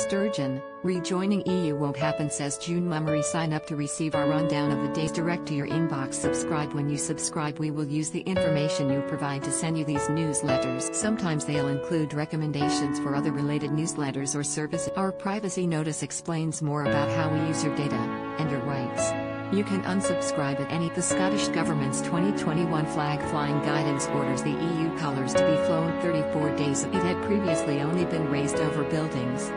Sturgeon, rejoining EU won't happen says June Mummery sign up to receive our rundown of the days direct to your inbox. Subscribe. When you subscribe we will use the information you provide to send you these newsletters. Sometimes they'll include recommendations for other related newsletters or services our privacy notice explains more about how we use your data and your rights. You can unsubscribe at any. The Scottish Government's 2021 flag flying guidance orders the EU colours to be flown 34 days. It had previously only been raised over buildings,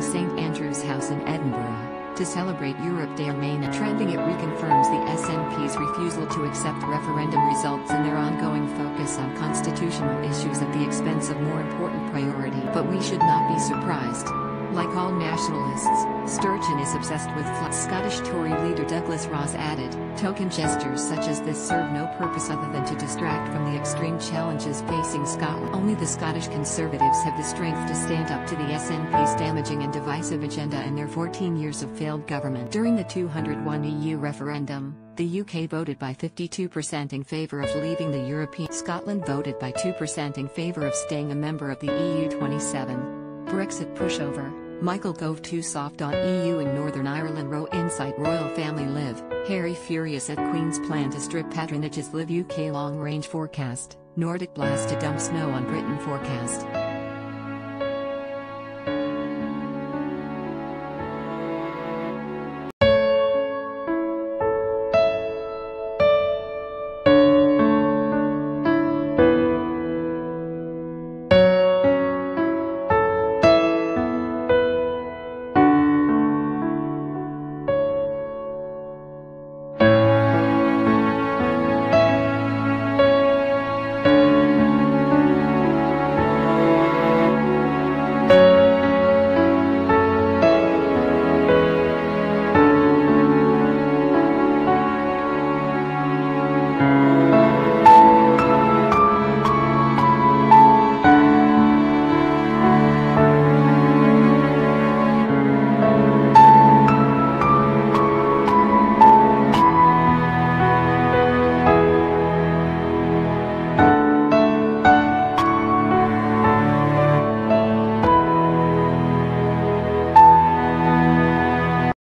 including St Andrew's House in Edinburgh, to celebrate Europe Day Main. Trending it reconfirms the SNP's refusal to accept referendum results and their ongoing focus on constitutional issues at the expense of more important priority. But we should not be surprised. Like all nationalists, Sturgeon is obsessed with. Scottish Tory leader Douglas Ross added, token gestures such as this serve no purpose other than to distract from the extreme challenges facing Scotland. Only the Scottish Conservatives have the strength to stand up to the SNP's damaging and divisive agenda in their 14 years of failed government. During the 201 EU referendum, the UK voted by 52% in favour of leaving the European. Scotland voted by 2% in favour of staying a member of the EU 27. Brexit pushover, Michael Gove too soft on EU and Northern Ireland row insight royal family live, Harry furious at Queen's plan to strip patronages live UK long range forecast, Nordic blast to dump snow on Britain forecast.